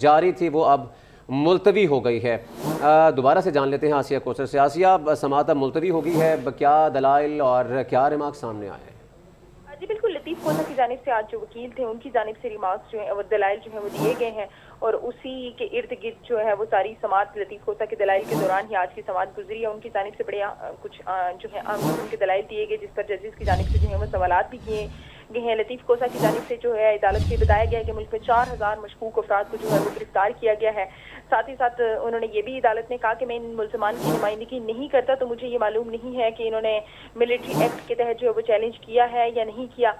जारी थी वो अब मुलतवी हो गई है। दोबारा से जान लेते हैं आसिया कोसर से। आसिया समात अब मुलतवी हो गई है। क्या दलाइल और क्या रिमार्क सामने आए? हैं जी बिल्कुल लतीफ़ कोसा की जानब से आज जो वकील थे उनकी जानब से रिमार्क्स जो है वो दलाइल जो है वो दिए गए हैं और उसी के इर्द गिर्द जो है वो सारी समात लतीफ़ कोसा के दलाइल के दौरान ही आज की समात गुजरी है। उनकी जानब से बड़े कुछ आ, जो है आम उनके दलाइल दिए गए जिस पर जजेस की जानब से जो है वो सवाल भी किए गए हैं लतीफ़ कोसा की जानब से जो है अदालत से बताया गया है कि मुल्क में चार हज़ार मशकूक अफराद को जो है वो गिरफ़्तार किया गया है। साथ ही साथ उन्होंने ये भी अदालत ने कहा कि मैं इन मुलजमान की नुमाइंदगी नहीं करता तो मुझे ये मालूम नहीं है कि इन्होंने मिलिट्री एक्ट के तहत जो है वो चैलेंज किया है या नहीं किया।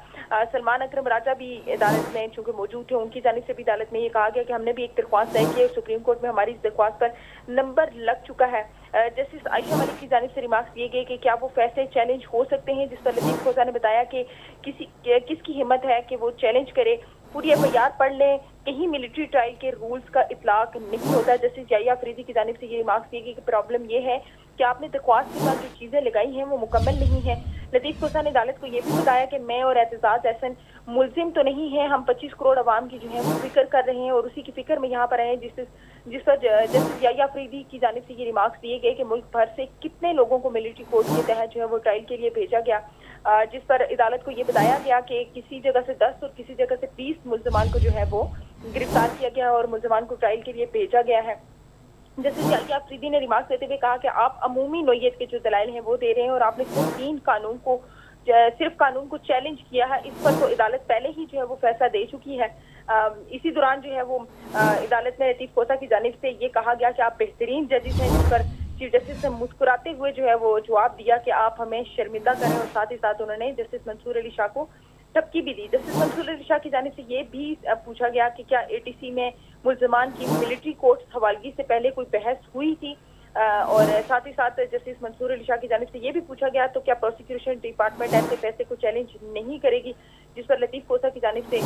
सलमान अक्रम राजा भी अदालत में चूँकि मौजूद थे उनकी जानब से भी अदालत में ये कहा गया कि हमने भी एक दरख्वास्त तय की है सुप्रीम कोर्ट में हमारी इस दरख्वास्त पर नंबर लग चुका है। जस्टिस आयशा मलिक की जानब से रिमार्क्स दिए गए कि क्या वो फैसले चैलेंज हो सकते हैं, जिस पर लतीफ खोजा ने बताया कि किसी किसकी हिम्मत है कि वो चैलेंज करे, पूरी एफ़ आई आर पढ़ लें। कहीं मिलिट्री ट्रायल के रूल्स का इतलाक नहीं होता। जस्टिस जाइया अफरीदी की जानब से ये रिमार्क्स दिए गए कि प्रॉब्लम ये है कि आपने दरख्वास्त के साथ जो चीज़ें लगाई हैं, वो मुकम्मल नहीं है। लतीफ़ कोसा ने अदालत को ये भी बताया कि मैं और एतजाज एहसन मुलजिम तो नहीं है। हम 25 करोड़ अवाम की जो है, वो फ़िक्र कर रहे हैं और उसी की फ़िक्र में यहाँ पर आए हैं, जिस जिस पर जस्टिस याया अफरीदी की जानब से ये रिमार्क्स दिए गए कि मुल्क भर से कितने लोगों को मिलिट्री कोर्ट के तहत जो है वो ट्रायल के लिए भेजा गया। जिस पर अदालत को ये बताया गया कि किसी जगह से दस और किसी जगह से बीस मुलजमान को जो है वो गिरफ़्तार किया गया और मुलजमान को ट्रायल के लिए भेजा गया है। जैसे कि अफरीदी ने रिमार्क देते हुए कहा कि आप अमूमी नोयत के जो दलाइल हैं वो दे रहे हैं और आपने तीन कानून को सिर्फ़ कानून को चैलेंज किया है। इस पर तो अदालत पहले ही जो है वो फैसला दे चुकी है। इसी दौरान जो है वो अदालत में लतीफ कोसा की जानब से ये कहा गया कि आप बेहतरीन जजेस हैं जिस पर चीफ जस्टिस ने मुस्कुराते हुए जो है वो जवाब दिया कि आप हमें शर्मिंदा करें और साथ ही साथ उन्होंने जस्टिस मंसूर अली शाह को टपकी भी दी। जस्टिस मंसूर अली शाह की जाने से ये भी पूछा गया कि क्या एटीसी में मुलजमान की मिलिट्री कोर्ट हवालगी से पहले कोई बहस हुई थी? और साथ ही साथ जस्टिस मंसूर अली शाह की जानब से ये भी पूछा गया तो क्या प्रोसिक्यूशन डिपार्टमेंट ऐसे फैसले को चैलेंज नहीं करेगी? जिस पर लतीफ कोसा जानब से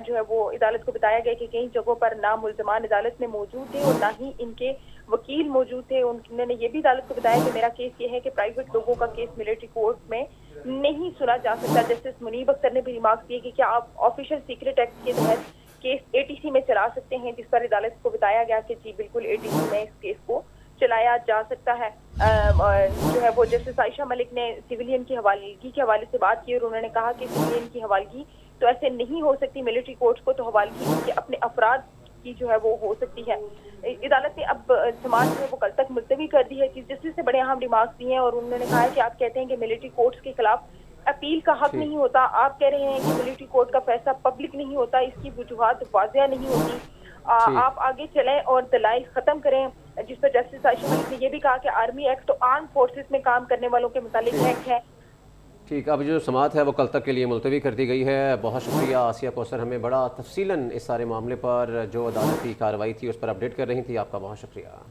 जो है वो अदालत को बताया गया कि कई जगहों पर ना मुलजमान अदालत में मौजूद थे और ना ही इनके वकील मौजूद थे। उन्होंने ये भी अदालत को बताया कि मेरा केस ये है कि प्राइवेट लोगों का केस मिलिट्री कोर्ट में नहीं सुना जा सकता। जस्टिस मुनीब अख्तर ने भी रिमार्क दिए कि क्या आप ऑफिशियल सीक्रेट एक्ट के तहत केस एटीसी में चला सकते हैं, जिस पर अदालत को बताया गया कि जी, बिल्कुल एटीसी में इस केस को चलाया जा सकता है। जो है वो जस्टिस आयशा मलिक ने सिविलियन की हवालगी के हवाले से बात की और उन्होंने कहा कि सिविलियन की हवालगी तो ऐसे नहीं हो सकती मिलिट्री कोर्ट को तो हवालगी के अपने अफराद की जो है वो हो सकती है। अदालत ने अब समाज जो है वो कल तक मुलतवी कर दी है चीफ जस्टिस ने बड़े अहम रिमार्क दिए हैं और उन्होंने कहा है कि आप कहते हैं कि मिलिट्री कोर्ट्स के खिलाफ अपील का हक नहीं होता। आप कह रहे हैं कि मिलिट्री कोर्ट का फैसला पब्लिक नहीं होता इसकी वजूहत वाजिया नहीं होती। आ, आप आगे चलें और दलाइल खत्म करें जिस पर जस्टिस आयशा मलिक ने यह भी कहा कि आर्मी एक्ट तो आर्म फोर्सेस में काम करने वालों के मुतालिक एक्ट है। ठीक, अब जो समात है वो कल तक के लिए मुलतवी कर दी गई है। बहुत शुक्रिया, आसिया कौसर हमें बड़ा तफसीला इस सारे मामले पर जो अदालती कार्रवाई थी उस पर अपडेट कर रही थी। आपका बहुत शुक्रिया।